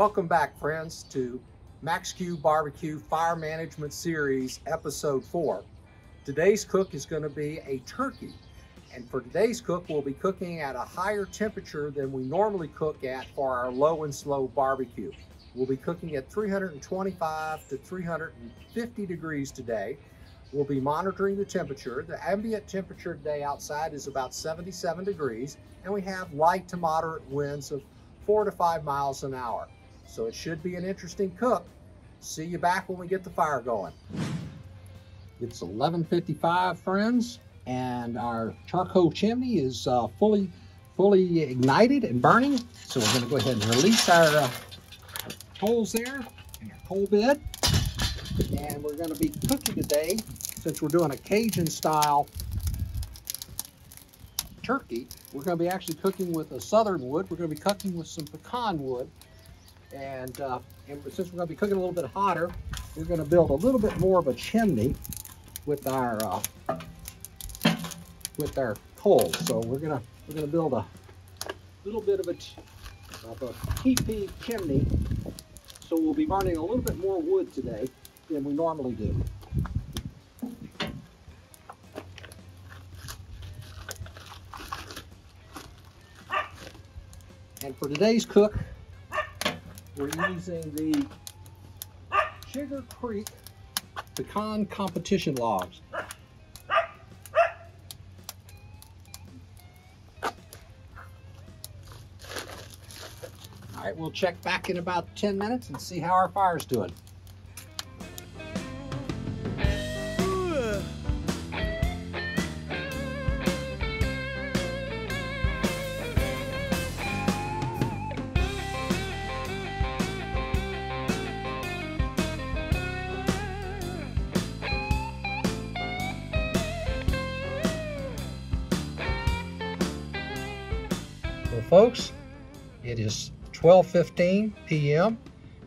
Welcome back, friends, to Max Q Barbecue Fire Management Series, Episode 4. Today's cook is going to be a turkey. And for today's cook, we'll be cooking at a higher temperature than we normally cook at for our low and slow barbecue. We'll be cooking at 325 to 350 degrees today. We'll be monitoring the temperature. The ambient temperature today outside is about 77 degrees, and we have light to moderate winds of four to five miles an hour. So it should be an interesting cook. See you back when we get the fire going. It's 11.55, friends, and our charcoal chimney is uh, fully, fully ignited and burning. So we're gonna go ahead and release our, uh, our coals there and our coal bed. And we're gonna be cooking today, since we're doing a Cajun style turkey, we're gonna be actually cooking with a southern wood. We're gonna be cooking with some pecan wood. And, uh, and since we're going to be cooking a little bit hotter, we're going to build a little bit more of a chimney with our uh, with our coals. So we're gonna we're gonna build a little bit of a of a teepee chimney. So we'll be burning a little bit more wood today than we normally do. And for today's cook, we're using the Sugar Creek pecan competition logs. All right, we'll check back in about 10 minutes and see how our fire's doing. Well, folks, it is 12:15 p.m.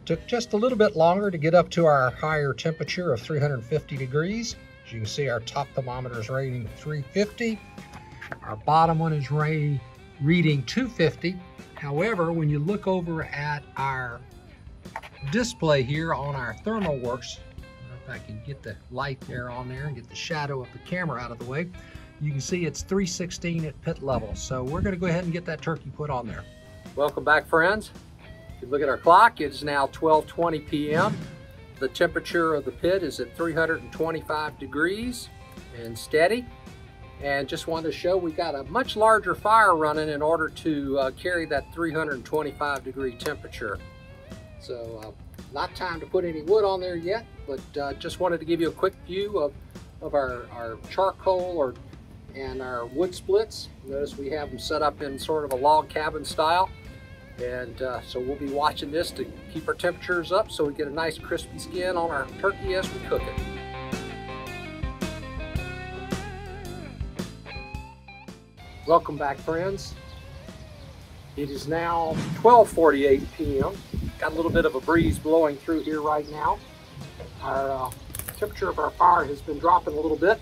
Took just a little bit longer to get up to our higher temperature of 350 degrees. As you can see, our top thermometer is rating 350. Our bottom one is reading 250. However, when you look over at our display here on our ThermoWorks, if I can get the light there on there and get the shadow of the camera out of the way, you can see it's 316 at pit level. So we're gonna go ahead and get that turkey put on there. Welcome back, friends. If you look at our clock, it is now 12.20 p.m. The temperature of the pit is at 325 degrees and steady. And just wanted to show we got a much larger fire running in order to uh, carry that 325 degree temperature. So uh, not time to put any wood on there yet, but uh, just wanted to give you a quick view of, of our, our charcoal or and our wood splits. Notice we have them set up in sort of a log cabin style. And uh, so we'll be watching this to keep our temperatures up so we get a nice crispy skin on our turkey as we cook it. Welcome back friends. It is now 12.48 p.m. Got a little bit of a breeze blowing through here right now. Our uh, temperature of our fire has been dropping a little bit.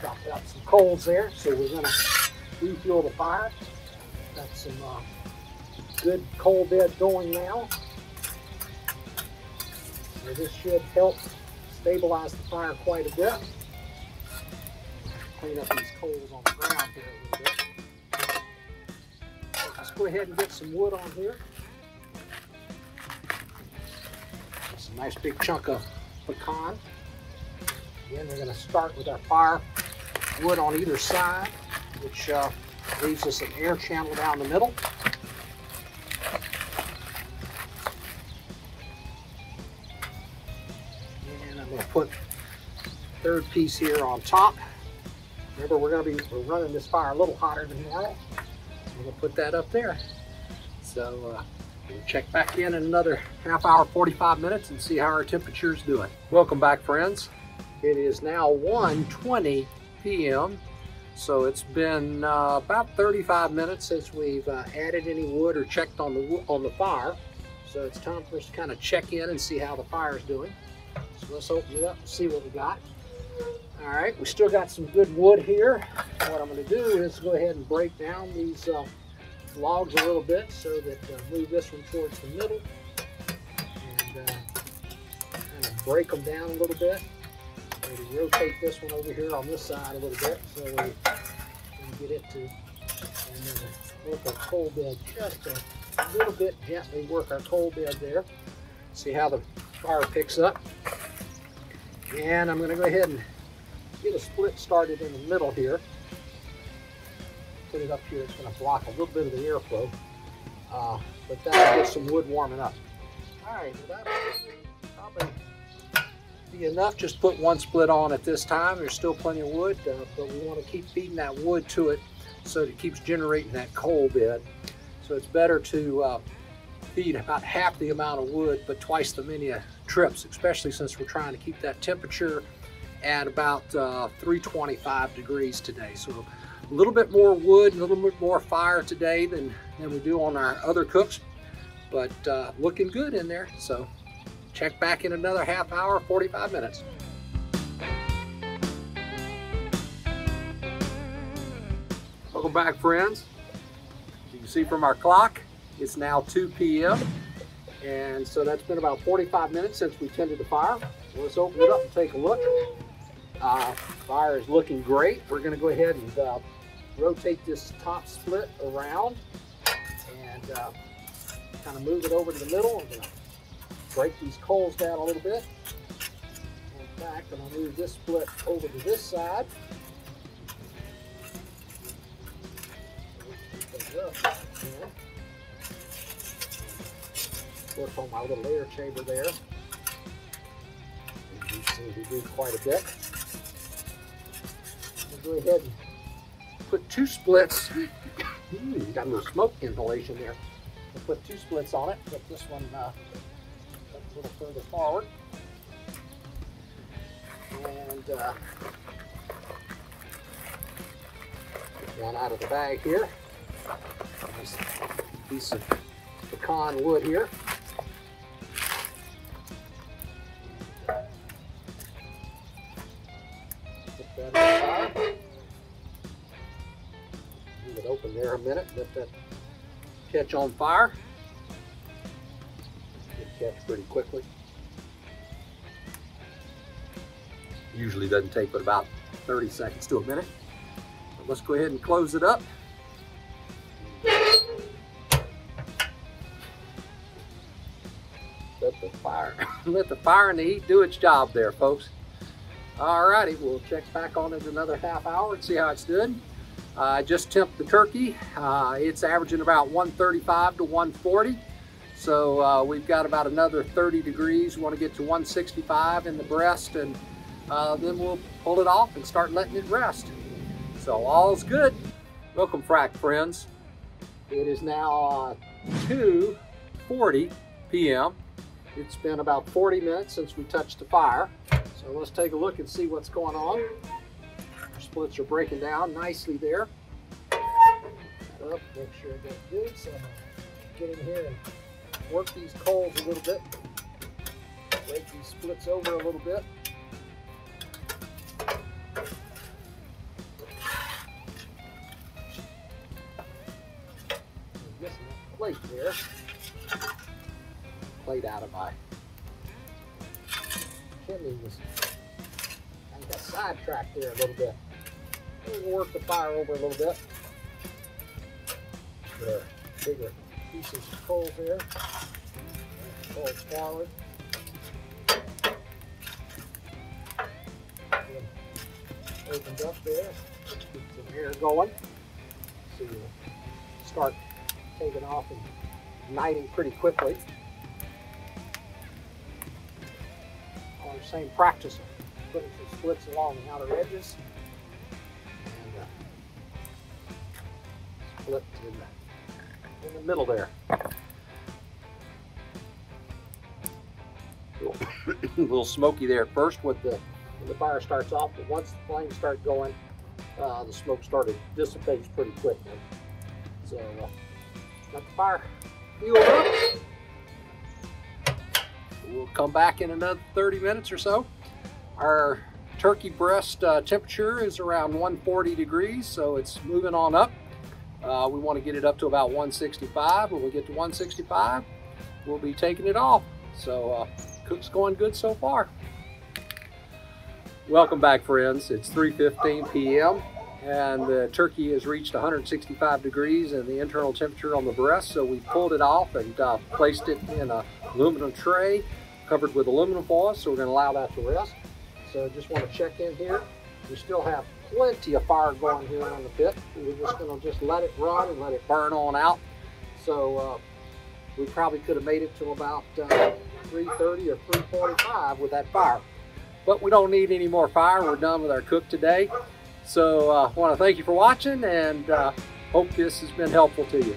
Dropped out some coals there, so we're gonna refuel the fire. Got some uh, good coal bed going now. So this should help stabilize the fire quite a bit. Clean up these coals on the ground here a little bit. Let's go ahead and get some wood on here. That's a nice big chunk of pecan. Again, we're going to start with our fire wood on either side, which uh, leaves us an air channel down the middle. And I'm going to put third piece here on top. Remember, we're going to be we're running this fire a little hotter than normal. I'm going to put that up there. So uh, we'll check back in in another half hour, 45 minutes and see how our temperature is doing. Welcome back, friends. It is now 1.20 p.m. So it's been uh, about 35 minutes since we've uh, added any wood or checked on the on the fire. So it's time for us to kind of check in and see how the fire is doing. So let's open it up and see what we got. All right, we still got some good wood here. What I'm going to do is go ahead and break down these uh, logs a little bit so that uh, move this one towards the middle. and kind of break them down a little bit. Maybe rotate this one over here on this side a little bit so we can get it to, and then work our coal bed just a little bit gently, work our coal bed there. See how the fire picks up. And I'm going to go ahead and get a split started in the middle here. Put it up here, it's going to block a little bit of the airflow. Uh, but that'll get some wood warming up. All right, well that'll probably be enough. Just put one split on at this time. There's still plenty of wood, uh, but we want to keep feeding that wood to it so it keeps generating that coal bed. So it's better to uh, feed about half the amount of wood, but twice the many trips, especially since we're trying to keep that temperature at about uh, 325 degrees today. So a little bit more wood, a little bit more fire today than, than we do on our other cooks, but uh, looking good in there. So check back in another half hour, 45 minutes. Welcome back, friends. You can see from our clock, it's now 2 p.m. And so that's been about 45 minutes since we tended the fire. Let's open it up and take a look. Uh, fire is looking great. We're going to go ahead and uh, rotate this top split around and uh, kind of move it over to the middle. I'm going to break these coals down a little bit. I'm going to move this split over to this side. Work on my little air chamber there. You see we do quite a bit. We'll go ahead and put two splits. Ooh, got a little smoke inhalation there. We'll put two splits on it. Put this one uh, a little further forward. And uh, one out of the bag here. Nice piece of pecan wood here. Leave it open there a minute, let that catch on fire. Pretty quickly. Usually doesn't take but about 30 seconds to a minute. But let's go ahead and close it up. Let the fire, let the fire and the heat do its job there, folks. Alrighty, we'll check back on it another half hour and see how it's doing. I uh, just temped the turkey. Uh, it's averaging about 135 to 140. So uh, we've got about another 30 degrees. We want to get to 165 in the breast and uh, then we'll pull it off and start letting it rest. So all's good. Welcome frac friends. It is now 2.40 uh, p.m. It's been about 40 minutes since we touched the fire. So let's take a look and see what's going on. Our splits are breaking down nicely there. Up, make sure I get good. So get in here work these coals a little bit. Break these splits over a little bit. Missing a plate there. Plate out of my chimney was I got sidetracked there a little bit. We'll work the fire over a little bit. Bigger pieces of coal there. Coals forward. Opened up there. Keep some air going. So you start taking off and igniting pretty quickly. On the same practice putting some splits along the outer edges and uh, split in the, in the middle there. a little smoky there at first with the when the fire starts off, but once the flames start going, uh, the smoke started dissipates pretty quickly. So uh, got the fire fueled up. We'll come back in another 30 minutes or so. Our turkey breast uh, temperature is around 140 degrees, so it's moving on up. Uh, we want to get it up to about 165. When we get to 165, we'll be taking it off. So uh, cook's going good so far. Welcome back friends. It's 3.15 p.m. and the turkey has reached 165 degrees and the internal temperature on the breast. So we pulled it off and uh, placed it in a aluminum tray covered with aluminum foil. So we're gonna allow that to rest. So just wanna check in here. We still have plenty of fire going here on the pit. We're just gonna just let it run and let it burn on out. So uh, we probably could have made it to about uh, 3.30 or 3.45 with that fire. But we don't need any more fire. We're done with our cook today. So uh, I want to thank you for watching and uh, hope this has been helpful to you.